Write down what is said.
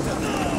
Fuck the night!